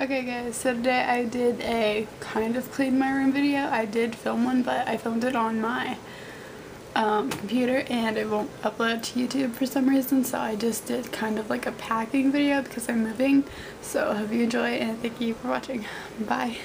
Okay guys, so today I did a kind of clean my room video. I did film one, but I filmed it on my um, computer and it won't upload to YouTube for some reason, so I just did kind of like a packing video because I'm moving. So I hope you enjoy and thank you for watching. Bye.